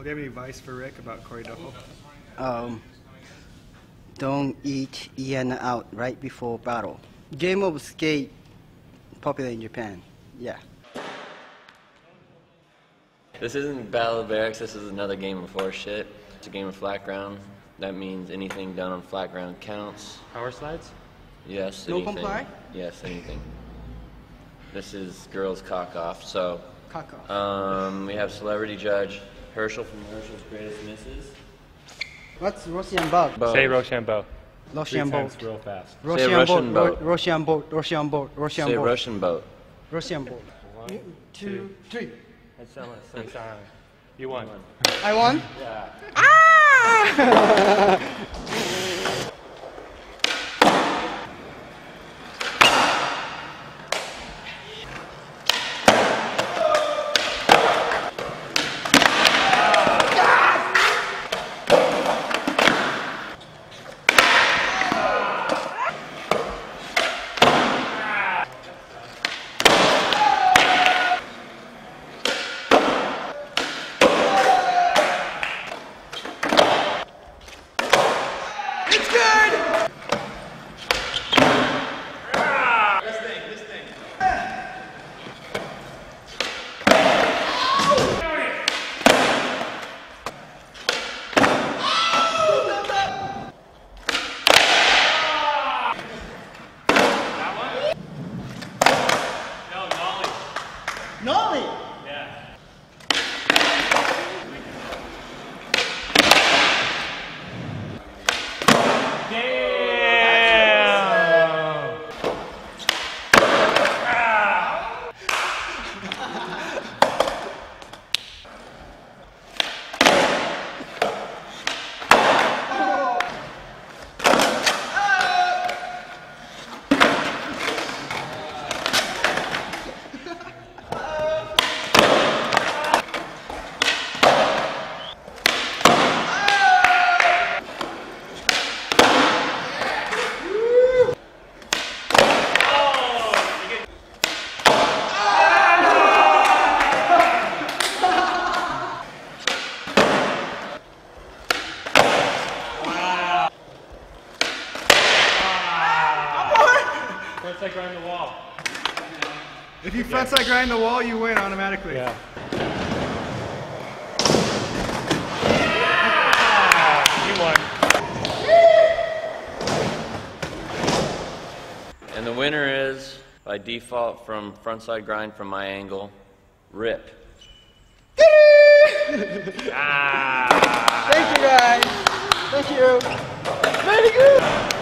Well, do you have any advice for Rick about Corey Duffel? Um, don't eat in out right before battle. Game of skate, popular in Japan. Yeah. This isn't Battle of Berrics, this is another game of horse shit. It's a game of flat ground. That means anything done on flat ground counts. Power slides? Yes, No anything. comply? Yes, anything. This is girls cock off. So, Kaka. um, we have celebrity judge Herschel from Herschel's Greatest Misses. What's Russian boat? Say Rochambeau. Russian Three times boat. real fast. Russian Russian boat. boat. Ru- Russian boat. Russian boat. Say boat. Russian boat. Russian boat. One, Two, three. That's so much. So silent. You won. I won. Nollie. Ah! Dave. Frontside grind the wall. If you frontside grind the wall, you win automatically. Yeah. Ah, you won. And the winner is, by default from frontside grind from my angle, Rip. Thank you guys. Thank you. Very good.